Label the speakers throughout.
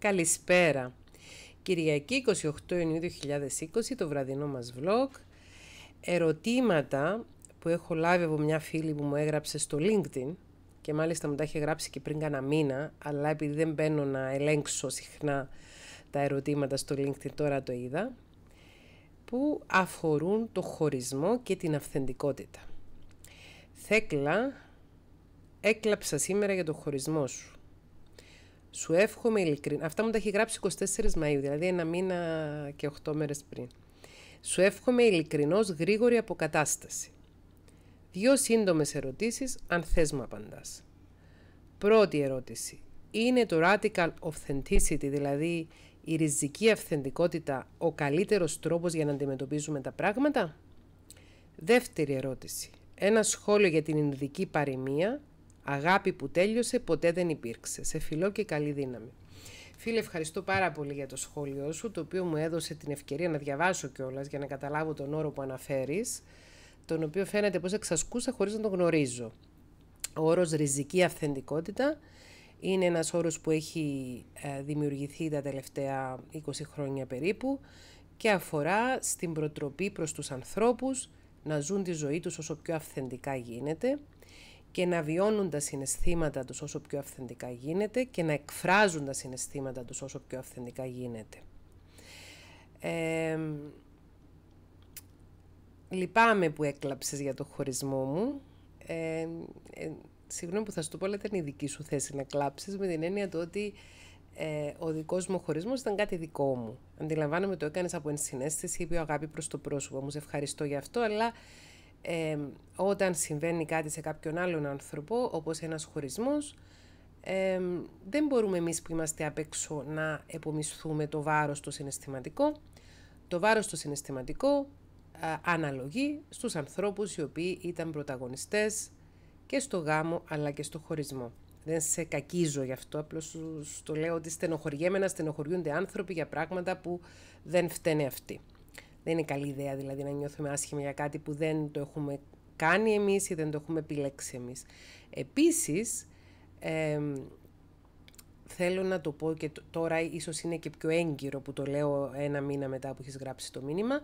Speaker 1: Καλησπέρα. Κυριακή 28 Ιουνίου 2020, το βραδινό μας vlog. Ερωτήματα που έχω λάβει από μια φίλη που μου έγραψε στο LinkedIn και μάλιστα μου τα είχε γράψει και πριν κάνα μήνα, αλλά επειδή δεν μπαίνω να ελέγξω συχνά τα ερωτήματα στο LinkedIn, τώρα το είδα, που αφορούν το χωρισμό και την αυθεντικότητα. Θέκλα, έκλαψα σήμερα για το χωρισμό σου. Σου εύχομαι ειλικρινά. Αυτά μου τα έχει γράψει 24 Μαΐου, δηλαδή ένα μήνα και 8 μέρες πριν. Σου εύχομαι ειλικρινώς γρήγορη αποκατάσταση. Δύο σύντομες ερωτήσεις, αν θες μου απαντάς. Πρώτη ερώτηση. Είναι το radical authenticity, δηλαδή η ριζική αυθεντικότητα, ο καλύτερος τρόπος για να αντιμετωπίζουμε τα πράγματα; Δεύτερη ερώτηση. Ένα σχόλιο για την ειδική παροιμία Αγάπη που τέλειωσε ποτέ δεν υπήρξε. Σε φιλό και καλή δύναμη. Φίλε, ευχαριστώ πάρα πολύ για το σχόλιο σου, το οποίο μου έδωσε την ευκαιρία να διαβάσω κιόλας για να καταλάβω τον όρο που αναφέρεις, τον οποίο φαίνεται πως εξασκούσα χωρίς να τον γνωρίζω. Ο όρος ριζική αυθεντικότητα είναι ένας όρος που έχει ε, δημιουργηθεί τα τελευταία 20 χρόνια περίπου και αφορά στην προτροπή προς τους ανθρώπους να ζουν τη ζωή τους όσο πιο αυθεντικά γίνεται και να βιώνουν τα συναισθήματα τους όσο πιο αυθεντικά γίνεται και να εκφράζουν τα συναισθήματα τους όσο πιο αυθεντικά γίνεται. Ε, λυπάμαι που έκλαψες για το χωρισμό μου. Ε, ε, συγγνώμη που θα σου το πω, αλλά ήταν η δική σου θέση να κλάψεις με την έννοια του ότι ε, ο δικός μου χωρισμός ήταν κάτι δικό μου. Αντιλαμβάνομαι το έκανες από ενσυναίσθηση, είπε αγάπη προς το πρόσωπο μου. Σε ευχαριστώ για αυτό, αλλά ε, όταν συμβαίνει κάτι σε κάποιον άλλον άνθρωπο, όπως ένας χωρισμός, ε, δεν μπορούμε εμείς που είμαστε απ' έξω να επομισθούμε το βάρος το συναισθηματικό. Το βάρος το συναισθηματικό αναλογεί στους ανθρώπους οι οποίοι ήταν πρωταγωνιστές και στο γάμο αλλά και στο χωρισμό. Δεν σε κακίζω γι' αυτό, απλώς το λέω ότι στενοχωριέμαι να στενοχωριούνται άνθρωποι για πράγματα που δεν φταίνε αυτοί. Δεν είναι καλή ιδέα δηλαδή να νιώθουμε άσχημα για κάτι που δεν το έχουμε κάνει εμείς ή δεν το έχουμε επιλέξει εμείς. Επίσης, θέλω να το πω και τώρα ίσως είναι και πιο έγκυρο που το λέω ένα μήνα μετά που έχεις γράψει το μήνυμα,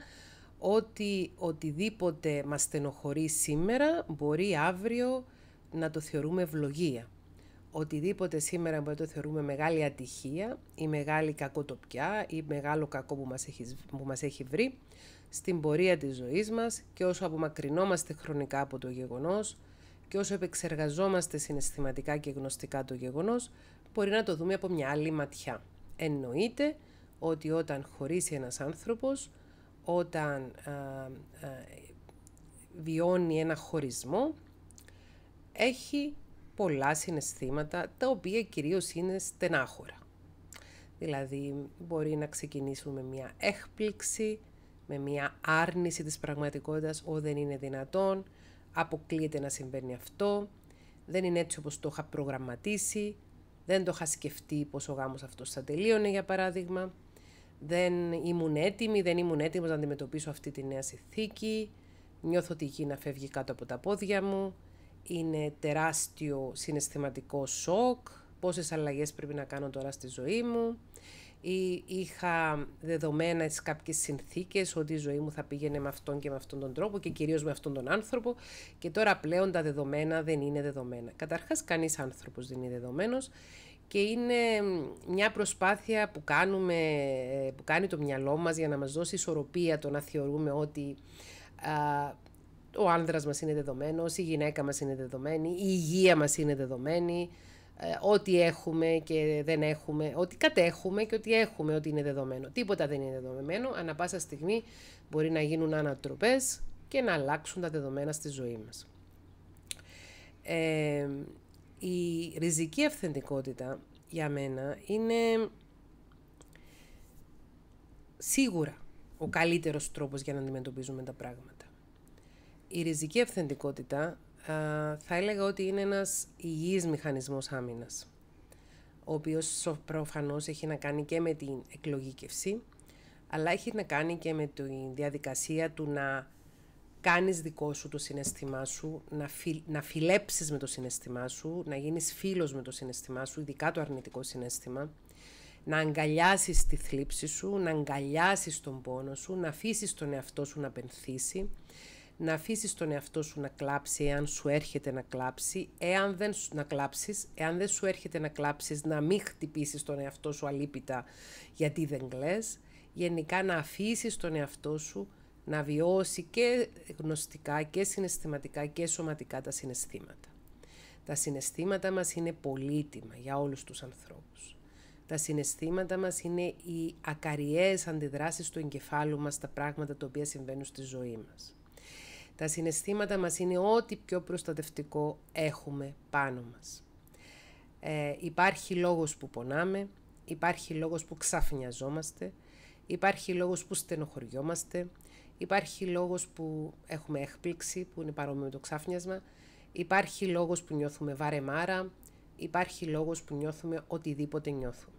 Speaker 1: ότι οτιδήποτε μας στενοχωρεί σήμερα μπορεί αύριο να το θεωρούμε ευλογία. Οτιδήποτε σήμερα μπορεί να το θεωρούμε μεγάλη ατυχία ή μεγάλη κακοτοπιά ή μεγάλο κακό που μας έχεις, που μας έχει βρει στην πορεία της ζωής μας και όσο απομακρυνόμαστε χρονικά από το γεγονός και όσο επεξεργαζόμαστε συναισθηματικά και γνωστικά το γεγονός μπορεί να το δούμε από μια άλλη ματιά. Εννοείται ότι όταν χωρίσει ένας άνθρωπος, όταν βιώνει ένα χωρισμό, έχει πολλά συναισθήματα τα οποία κυρίως είναι στενάχωρα. Δηλαδή μπορεί να ξεκινήσουμε με μια έκπληξη, με μια άρνηση της πραγματικότητας, ό, δεν είναι δυνατόν, αποκλείεται να συμβαίνει αυτό, δεν είναι έτσι όπως το είχα προγραμματίσει, δεν το είχα σκεφτεί πως ο γάμος αυτός θα τελείωνε για παράδειγμα, δεν ήμουν έτοιμη, δεν ήμουν έτοιμος να αντιμετωπίσω αυτή τη νέα συνθήκη, νιώθω ότι η γη να φεύγει κάτω από τα πόδια μου, είναι τεράστιο συναισθηματικό σοκ, πόσες αλλαγές πρέπει να κάνω τώρα στη ζωή μου. Ή είχα δεδομένες κάποιες συνθήκες ότι η ζωή μου θα πήγαινε με αυτόν και με αυτόν τον τρόπο και κυρίως με αυτόν τον άνθρωπο. Και τώρα πλέον τα δεδομένα δεν είναι δεδομένα. Καταρχάς κανείς άνθρωπος δεν είναι δεδομένος. Και είναι μια προσπάθεια που, κάνουμε, που κάνει το μυαλό μας για να μας δώσει ισορροπία το να θεωρούμε ότι ο άνδρας μας είναι δεδομένος, η γυναίκα μας είναι δεδομένη, η υγεία μας είναι δεδομένη, ε, ό,τι έχουμε και δεν έχουμε, ό,τι κατέχουμε και ό,τι έχουμε, ό,τι είναι δεδομένο. Τίποτα δεν είναι δεδομένο, ανά πάσα στιγμή μπορεί να γίνουν ανατροπές και να αλλάξουν τα δεδομένα στη ζωή μας. Ε, η ριζική αυθεντικότητα για μένα είναι σίγουρα ο καλύτερος τρόπος για να αντιμετωπίζουμε τα πράγματα. Η ριζική αυθεντικότητα θα έλεγα ότι είναι ένας υγιής μηχανισμός άμυνας, ο οποίος προφανώς έχει να κάνει και με την εκλογήκευση, αλλά έχει να κάνει και με τη διαδικασία του να κάνεις δικό σου το συναισθημά σου, να, φι, να φιλέψεις με το συναισθημά σου, να γίνεις φίλος με το συναισθημά σου, ειδικά το αρνητικό συναίσθημα, να αγκαλιάσεις τη θλίψη σου, να αγκαλιάσεις τον πόνο σου, να αφήσεις τον εαυτό σου να πενθήσει, να αφήσεις τον εαυτό σου να κλάψει εάν σου έρχεται να κλάψει, εάν δεν, να κλάψεις, εάν δεν σου έρχεται να κλάψεις, να μην χτυπήσεις τον εαυτό σου αλίπητα γιατί δεν κλαις, γενικά να αφήσεις τον εαυτό σου να βιώσει και γνωστικά και συναισθηματικά και σωματικά τα συναισθήματα. Τα συναισθήματα μας είναι πολύτιμα για όλους τους ανθρώπους. Τα συναισθήματα μας είναι οι ακαριές αντιδράσεις του εγκεφάλου μας στα πράγματα τα οποία συμβαίνουν στη ζωή μας. Τα συναισθήματα μας είναι ό,τι πιο προστατευτικό έχουμε πάνω μας. Ε, υπάρχει λόγος που πονάμε, υπάρχει λόγος που ξαφνιαζόμαστε, υπάρχει λόγος που στενοχωριόμαστε, υπάρχει λόγος που έχουμε έκπληξη, που είναι παρόμοιο με το ξάφνιασμα, υπάρχει λόγος που νιώθουμε βαρεμάρα, υπάρχει λόγος που νιώθουμε οτιδήποτε νιώθουμε.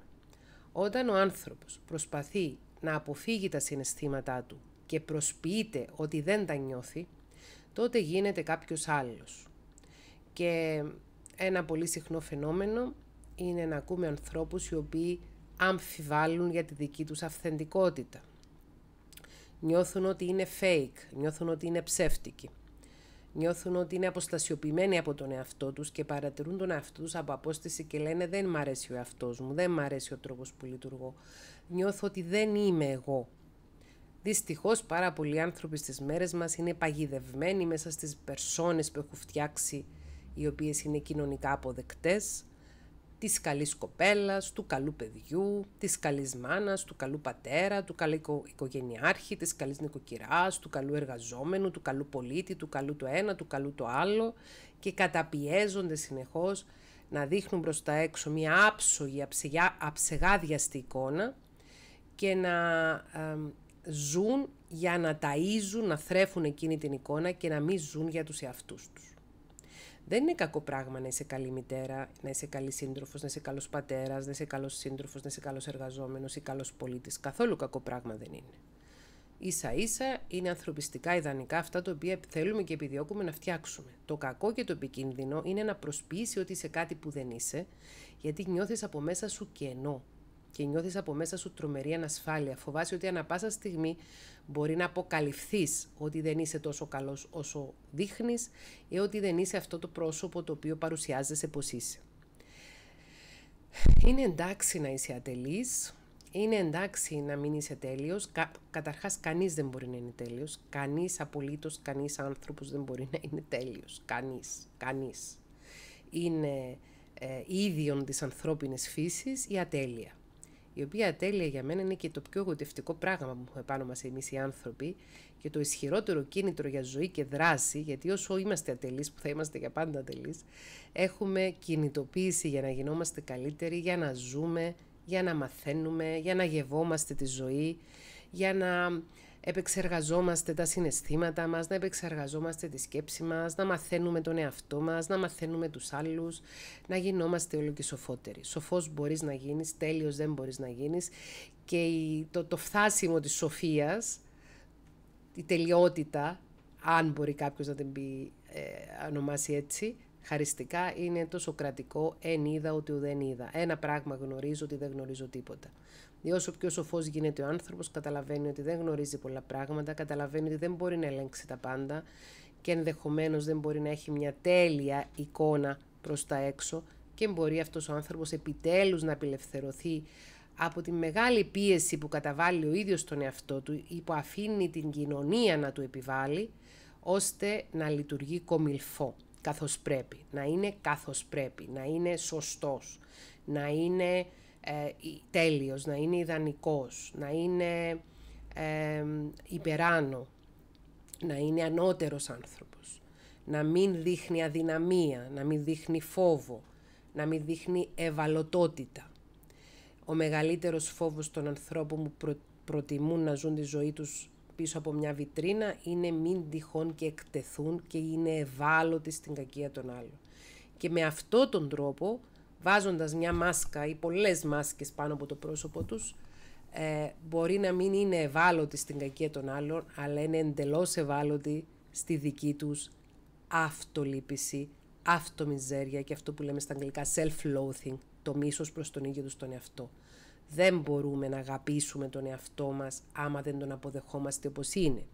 Speaker 1: Όταν ο άνθρωπος προσπαθεί να αποφύγει τα συναισθήματά του και προσποιείται ότι δεν τα νιώθει, τότε γίνεται κάποιος άλλος. Και ένα πολύ συχνό φαινόμενο είναι να ακούμε ανθρώπους οι οποίοι αμφιβάλλουν για τη δική τους αυθεντικότητα. Νιώθουν ότι είναι fake, νιώθουν ότι είναι ψεύτικοι. Νιώθουν ότι είναι αποστασιοποιημένοι από τον εαυτό τους και παρατηρούν τον εαυτό τους από απόσταση και λένε δεν μ' αρέσει ο εαυτός μου, δεν μ' αρέσει ο τρόπος που λειτουργώ. Νιώθω ότι δεν είμαι εγώ. Δυστυχώς, πάρα πολλοί άνθρωποι στις μέρες μας είναι παγιδευμένοι μέσα στις περσόνες που έχουν φτιάξει, οι οποίες είναι κοινωνικά αποδεκτές, της καλής κοπέλας, του καλού παιδιού, της καλής μάνας, του καλού πατέρα, του καλού οικογενειάρχη, της καλής νοικοκυράς, του καλού εργαζόμενου, του καλού πολίτη, του καλού το ένα, του καλού το άλλο και καταπιέζονται συνεχώς να δείχνουν προς τα έξω μια άψογη, αψεγάδιαστη εικόνα και να ζουν για να ταΐζουν, να θρέφουν εκείνη την εικόνα και να μην ζουν για τους εαυτούς τους. Δεν είναι κακό πράγμα να είσαι καλή μητέρα, να είσαι καλή σύντροφος, να είσαι καλός πατέρας, να είσαι καλός σύντροφος, να είσαι καλός εργαζόμενος ή καλός πολίτης. Καθόλου κακό πράγμα δεν είναι. Ίσα ίσα είναι ανθρωπιστικά ιδανικά αυτά τα οποία θέλουμε και επιδιώκουμε να φτιάξουμε. Το κακό και το επικίνδυνο είναι να προσποιήσει ότι είσαι κάτι που δεν είσαι, γιατί νιώθεις από μέσα σου κενό, και νιώθεις από μέσα σου τρομερή ανασφάλεια. Φοβάσαι ότι ανα πάσα στιγμή μπορεί να αποκαλυφθείς ότι δεν είσαι τόσο καλός όσο δείχνεις ή ότι δεν είσαι αυτό το πρόσωπο το οποίο παρουσιάζεσαι πως είσαι. Είναι εντάξει να είσαι ατελής, είναι εντάξει να μην είσαι τέλειος. Κα, καταρχάς κανείς δεν μπορεί να είναι τέλειος. Κανείς απολύτως, κανείς άνθρωπος δεν μπορεί να είναι τέλειος. Κανείς, κανείς. Είναι ε, ίδιον της ανθρώπινης φύσης η ατέλεια η οποία ατέλεια για μένα είναι και το πιο εγωτευτικό πράγμα που έχουμε πάνω μας εμείς οι άνθρωποι και το ισχυρότερο κίνητρο για ζωή και δράση, γιατί όσο είμαστε ατελείς, που θα είμαστε για πάντα ατελείς, έχουμε κινητοποίηση για να γινόμαστε καλύτεροι, για να ζούμε, για να μαθαίνουμε, για να γευόμαστε τη ζωή, για να επεξεργαζόμαστε τα συναισθήματα μας, να επεξεργαζόμαστε τη σκέψη μας, να μαθαίνουμε τον εαυτό μας, να μαθαίνουμε τους άλλους, να γινόμαστε όλο και σοφότεροι. Σοφός μπορείς να γίνεις, τέλειος δεν μπορείς να γίνεις και το, το φτάσιμο της σοφίας, η τελειότητα, αν μπορεί κάποιος να την πει, ε, ονομάσει έτσι, χαριστικά είναι το σοκρατικό «εν είδα ότι ουδέν είδα». Ένα πράγμα γνωρίζω ότι δεν γνωρίζω τίποτα. Διότι όσο πιο σοφός γίνεται ο άνθρωπος, καταλαβαίνει ότι δεν γνωρίζει πολλά πράγματα, καταλαβαίνει ότι δεν μπορεί να ελέγξει τα πάντα και ενδεχομένως δεν μπορεί να έχει μια τέλεια εικόνα προς τα έξω και μπορεί αυτός ο άνθρωπος επιτέλους να απελευθερωθεί από τη μεγάλη πίεση που καταβάλει ο ίδιος τον εαυτό του ή που αφήνει την κοινωνία να του επιβάλλει, ώστε να λειτουργεί κομιλφό καθώς πρέπει, να είναι καθώς πρέπει, να είναι σωστός, να είναι ε, τέλειος, να είναι ιδανικός, να είναι ε, υπεράνω, να είναι ανώτερος άνθρωπος, να μην δείχνει αδυναμία, να μην δείχνει φόβο, να μην δείχνει ευαλωτότητα. Ο μεγαλύτερος φόβος των ανθρώπων που προτιμούν να ζουν τη ζωή τους πίσω από μια βιτρίνα είναι μην τυχόν και εκτεθούν και είναι ευάλωτοι στην κακία των άλλων. Και με αυτόν τον τρόπο βάζοντας μια μάσκα ή πολλές μάσκες πάνω από το πρόσωπο τους, ε, μπορεί να μην είναι ευάλωτοι στην κακία των άλλων, αλλά είναι εντελώς ευάλωτοι στη δική τους αυτολύπηση, αυτομιζέρια και αυτό που λέμε στα αγγλικά self-loathing, το μίσος προς τον ίδιο τους τον εαυτό. Δεν μπορούμε να αγαπήσουμε τον εαυτό μας άμα δεν τον αποδεχόμαστε όπως είναι.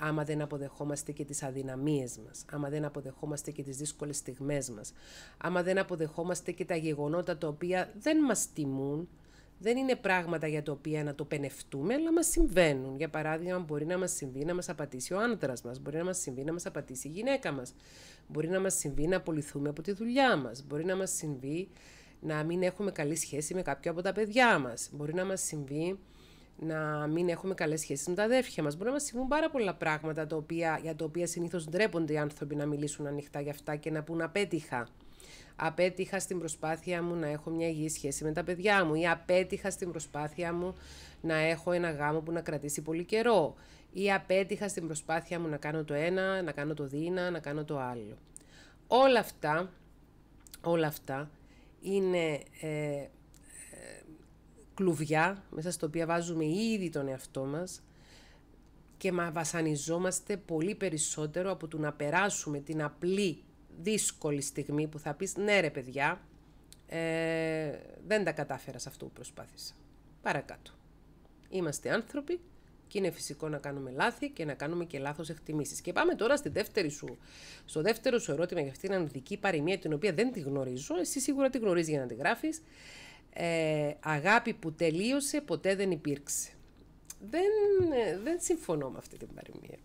Speaker 1: Άμα δεν αποδεχόμαστε και τις αδυναμίες μας, άμα δεν αποδεχόμαστε και τις δύσκολες στιγμές μας, άμα δεν αποδεχόμαστε και τα γεγονότα τα οποία δεν μας τιμούν, δεν είναι πράγματα για τα οποία να το πενευτούμε, αλλά μας συμβαίνουν. Για παράδειγμα, μπορεί να μας συμβεί να μας απατήσει ο άντρας μας, μπορεί να μας συμβεί να μας απατήσει η γυναίκα μας, μπορεί να μας συμβεί να απολυθούμε από τη δουλειά μας, μπορεί να μας συμβεί να μην έχουμε καλή σχέση με κάποιο από τα παιδιά μας, μπορεί να μας συμβεί να μην έχουμε καλές σχέσεις με τα αδέρφια μας. Μπορεί να μας συμβούν πάρα πολλά πράγματα τα οποία, για τα οποία συνήθως ντρέπονται οι άνθρωποι να μιλήσουν ανοιχτά για αυτά και να πούν απέτυχα απέτυχα στην προσπάθεια μου να έχω μια υγιή σχέση με τα παιδιά μου ή απέτυχα στην προσπάθεια μου να έχω ένα γάμο που να κρατήσει πολύ καιρό ή απέτυχα στην προσπάθεια μου να κάνω το ένα, να κάνω το δίνα, να κάνω το άλλο. Όλα αυτά, όλα αυτά είναι ε, ε, κλουβιά μέσα στο οποία βάζουμε ήδη τον εαυτό μας και μα βασανιζόμαστε πολύ περισσότερο από το να περάσουμε την απλή δύσκολη στιγμή που θα πεις ναι ρε παιδιά, ε, δεν τα κατάφερα σε αυτό που προσπάθησα. Παρακάτω. Είμαστε άνθρωποι και είναι φυσικό να κάνουμε λάθη και να κάνουμε και λάθος εκτιμήσεις. Και πάμε τώρα στη δεύτερη σου, στο δεύτερο σου ερώτημα για αυτήν την ανδική παροιμία την οποία δεν τη γνωρίζω, εσύ σίγουρα τη γνωρίζεις για να τη γράφεις. Ε, αγάπη που τελείωσε ποτέ δεν υπήρξε. Δεν, ε, δεν συμφωνώ με αυτή την παροιμία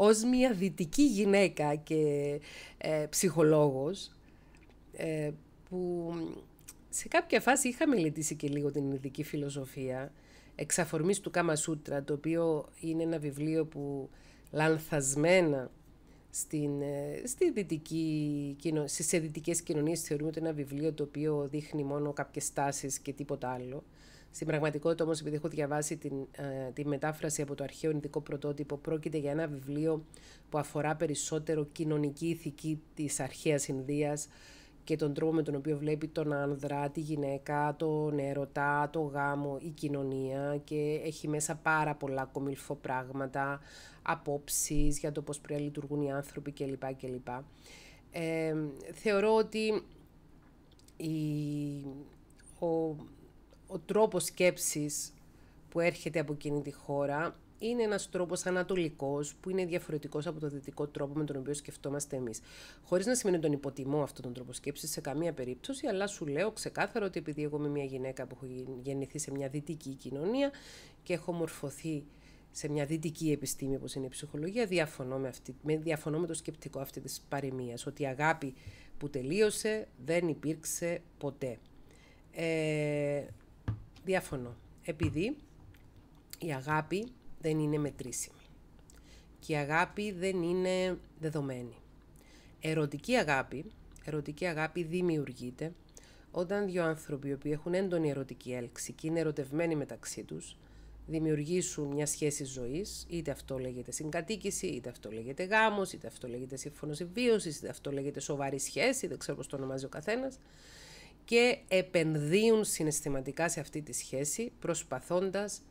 Speaker 1: ως μια δυτική γυναίκα και ε, ψυχολόγος ε, που σε κάποια φάση είχα μελετήσει και λίγο την ειδική φιλοσοφία εξαφορμής του Κάμα Σούτρα, το οποίο είναι ένα βιβλίο που λανθασμένα στην, ε, στη δυτική, σε δυτικές κοινωνίες θεωρούμε ότι είναι ένα βιβλίο το οποίο δείχνει μόνο κάποιες τάσεις και τίποτα άλλο. Στην πραγματικότητα όμως, επειδή έχω διαβάσει την, ε, τη μετάφραση από το αρχαίο ειδικό πρωτότυπο, πρόκειται για ένα βιβλίο που αφορά περισσότερο κοινωνική ηθική της αρχαίας Ινδίας και τον τρόπο με τον οποίο βλέπει τον άνδρα, τη γυναίκα, τον έρωτα, το γάμο, η κοινωνία και έχει μέσα πάρα πολλά κομιλφό πράγματα, απόψεις για το πώς πρέπει να λειτουργούν οι άνθρωποι κλπ. κλπ. Ε, θεωρώ ότι η, ο, ο τρόπος σκέψης που έρχεται από εκείνη τη χώρα είναι ένας τρόπος ανατολικός που είναι διαφορετικός από το δυτικό τρόπο με τον οποίο σκεφτόμαστε εμείς. Χωρίς να σημαίνει τον υποτιμώ αυτόν τον τρόπο σκέψης σε καμία περίπτωση, αλλά σου λέω ξεκάθαρο ότι επειδή εγώ είμαι μια γυναίκα που έχω γεννηθεί σε μια δυτική κοινωνία και έχω μορφωθεί σε μια δυτική επιστήμη όπως είναι η ψυχολογία, διαφωνώ με, αυτή, με, διαφωνώ με το σκεπτικό αυτή της παροιμίας, ότι η αγάπη που τελείωσε δεν υπήρξε ποτέ. Ε, Διαφωνώ. Επειδή η αγάπη δεν είναι μετρήσιμη. Και η αγάπη δεν είναι δεδομένη. Ερωτική αγάπη, ερωτική αγάπη δημιουργείται όταν δύο άνθρωποι οι οποίοι έχουν έντονη ερωτική έλξη και είναι ερωτευμένοι μεταξύ τους, δημιουργήσουν μια σχέση ζωής, είτε αυτό λέγεται συγκατοίκηση, είτε αυτό λέγεται γάμος, είτε αυτό λέγεται σύμφωνο συμβίωσης, είτε αυτό λέγεται σοβαρή σχέση, δεν ξέρω πώς το ονομάζει ο καθένας, και επενδύουν συναισθηματικά σε αυτή τη σχέση προσπαθώντας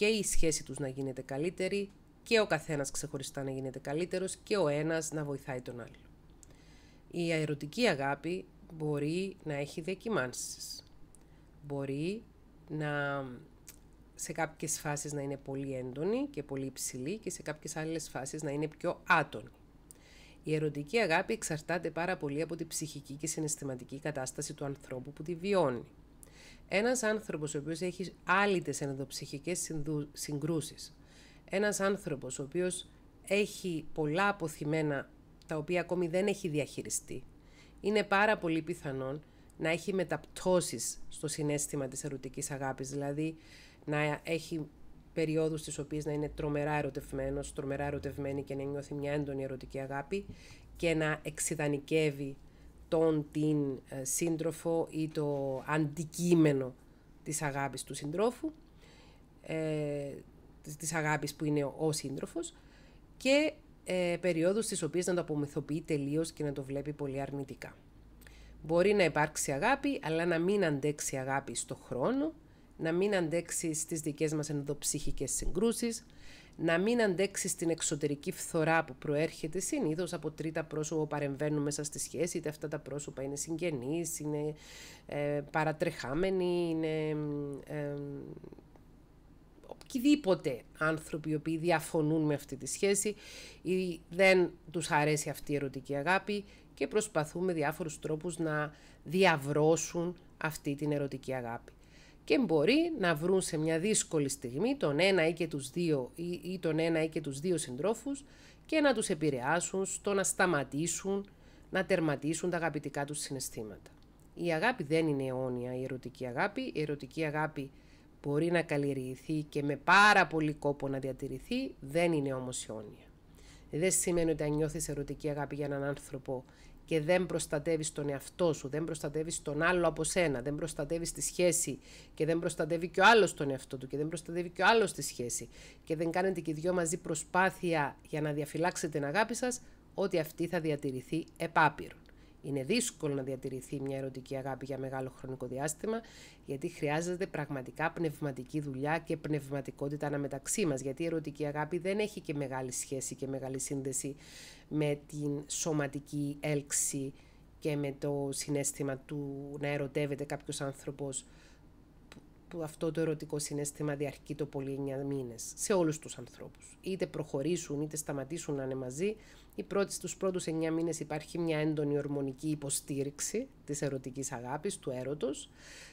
Speaker 1: και η σχέση τους να γίνεται καλύτερη και ο καθένας ξεχωριστά να γίνεται καλύτερος και ο ένας να βοηθάει τον άλλο. Η αερωτική αγάπη μπορεί να έχει διακυμάνσεις. Μπορεί να σε κάποιες φάσεις να είναι πολύ έντονη και πολύ υψηλή και σε κάποιες άλλες φάσεις να είναι πιο άτονη. Η ερωτική αγάπη εξαρτάται πάρα πολύ από την ψυχική και συναισθηματική κατάσταση του ανθρώπου που τη βιώνει. Ένας άνθρωπος ο οποίος έχει άλυτες ενδοψυχικές συγκρούσεις, ένας άνθρωπος ο οποίος έχει πολλά αποθυμένα τα οποία ακόμη δεν έχει διαχειριστεί, είναι πάρα πολύ πιθανόν να έχει μεταπτώσεις στο συνέστημα της ερωτικής αγάπης, δηλαδή να έχει περιόδους τις οποίες να είναι τρομερά ερωτευμένος, τρομερά ερωτευμένη και να νιώθει μια έντονη ερωτική αγάπη και να εξειδανικεύει τον την ε, σύντροφο ή το αντικείμενο της αγάπης του συντρόφου, ε, της αγάπης που είναι ο σύντροφος και ε, περιόδους τις οποίες να το απομυθοποιεί τελείως και να το βλέπει πολύ αρνητικά. Μπορεί να υπάρξει αγάπη, αλλά να μην αντέξει αγάπη στο χρόνο να μην αντέξει στις δικές μας ενδοψυχικές συγκρούσεις, να μην αντέξει στην εξωτερική φθορά που προέρχεται συνήθως από τρίτα πρόσωπα που παρεμβαίνουν μέσα στη σχέση, είτε αυτά τα πρόσωπα είναι συγγενείς, είναι ε, παρατρεχάμενοι, είναι ε, οποιοδήποτε άνθρωποι οι οποίοι διαφωνούν με αυτή τη σχέση ή δεν τους αρέσει αυτή η ερωτική αγάπη και προσπαθούν με διάφορους τρόπους να διαβρώσουν αυτή την ερωτική αγάπη και μπορεί να βρουν σε μια δύσκολη στιγμή τον ένα ή και τους δύο ή, ή τον ένα ή και τους δύο συντρόφους και να τους επηρεάσουν στο να σταματήσουν να τερματίσουν τα αγαπητικά τους συναισθήματα. Η αγάπη δεν είναι αιώνια η ερωτική αγάπη. Η ερωτική αγάπη μπορεί να καλλιεργηθεί και με πάρα πολύ κόπο να διατηρηθεί, δεν είναι όμως αιώνια. Δεν σημαίνει ότι αν νιώθεις ερωτική αγάπη για έναν άνθρωπο και δεν προστατεύεις τον εαυτό σου, δεν προστατεύεις τον άλλο από σένα, δεν προστατεύεις τη σχέση και δεν προστατεύει και ο άλλος τον εαυτό του και δεν προστατεύει και ο άλλος τη σχέση και δεν κάνετε και οι δυο μαζί προσπάθεια για να διαφυλάξετε την αγάπη σας, ότι αυτή θα διατηρηθεί επάπειρον. Είναι δύσκολο να διατηρηθεί μια ερωτική αγάπη για μεγάλο χρονικό διάστημα, γιατί χρειάζεται πραγματικά πνευματική δουλειά και πνευματικότητα αναμεταξύ μας. Γιατί η ερωτική αγάπη δεν έχει και μεγάλη σχέση και μεγάλη σύνδεση με την σωματική έλξη και με το συνέστημα του να ερωτεύεται κάποιος άνθρωπος που αυτό το ερωτικό συνέστημα διαρκεί το πολύ 9 μήνες σε όλους τους ανθρώπους. Είτε προχωρήσουν είτε σταματήσουν να είναι μαζί, οι πρώτοι, στους πρώτους 9 μήνες υπάρχει μια έντονη ορμονική υποστήριξη της ερωτικής αγάπης, του έρωτος.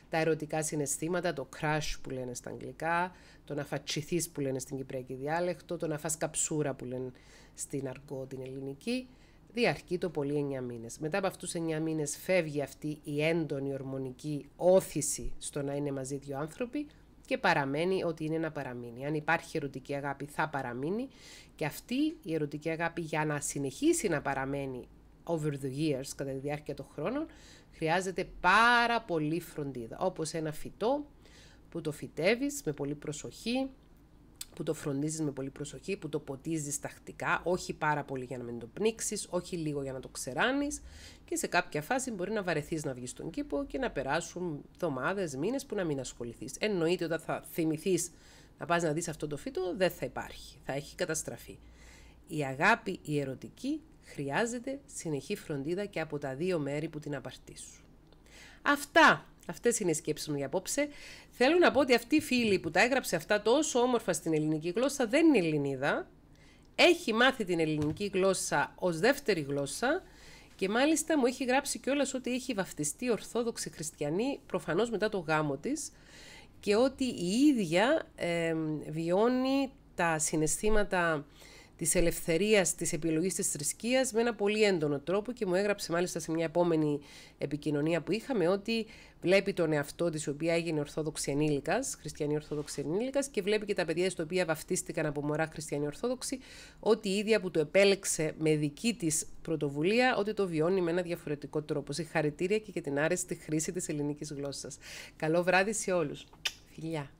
Speaker 1: Τα ερωτικά συναισθήματα, το crush που λένε στα αγγλικά, το να φατσιθείς που λένε στην κυπριακή διάλεκτο, το να φας καψούρα που λένε στην αργό την ελληνική, διαρκεί το πολύ 9 μήνες. Μετά από αυτούς 9 μήνες φεύγει αυτή η έντονη ορμονική όθηση στο να είναι μαζί δύο άνθρωποι και παραμένει ότι είναι να παραμείνει. Αν υπάρχει ερωτική αγάπη θα παραμείνει και αυτή η ερωτική αγάπη για να συνεχίσει να παραμένει over the years, κατά τη διάρκεια των χρόνων, χρειάζεται πάρα πολύ φροντίδα. Όπως ένα φυτό που το φυτεύεις με πολύ προσοχή, που το φροντίζεις με πολύ προσοχή, που το ποτίζεις τακτικά, όχι πάρα πολύ για να μην το πνίξεις, όχι λίγο για να το ξεράνεις και σε κάποια φάση μπορεί να βαρεθείς να βγεις στον κήπο και να περάσουν εβδομάδες, μήνες που να μην ασχοληθείς. Εννοείται όταν θα θυμηθείς να πας να δεις αυτό το φύτο δεν θα υπάρχει, θα έχει καταστραφεί. Η αγάπη η ερωτική χρειάζεται συνεχή φροντίδα και από τα δύο μέρη που την απαρτίσουν. Αυτά Αυτές είναι οι σκέψεις μου για απόψε. Θέλω να πω ότι αυτή η φίλη που τα έγραψε αυτά τόσο όμορφα στην ελληνική γλώσσα δεν είναι Ελληνίδα. Έχει μάθει την ελληνική γλώσσα ως δεύτερη γλώσσα και μάλιστα μου έχει γράψει κιόλας ότι έχει βαφτιστεί Ορθόδοξη Χριστιανή προφανώς μετά το γάμο της και ότι η ίδια ε, βιώνει τα συναισθήματα της ελευθερίας της επιλογής της θρησκείας με ένα πολύ έντονο τρόπο και μου έγραψε μάλιστα σε μια επόμενη επικοινωνία που είχαμε ότι βλέπει τον εαυτό της η οποία έγινε Ορθόδοξη ενήλικας, Χριστιανή Ορθόδοξη ενήλικας και βλέπει και τα παιδιά στα οποία βαφτίστηκαν από μωρά Χριστιανή Ορθόδοξη ότι η ίδια που το επέλεξε με δική της πρωτοβουλία ότι το βιώνει με ένα διαφορετικό τρόπο. Συγχαρητήρια και για την άρεστη χρήση της ελληνικής γλώσσας. Καλό βράδυ σε όλους. Φιλιά.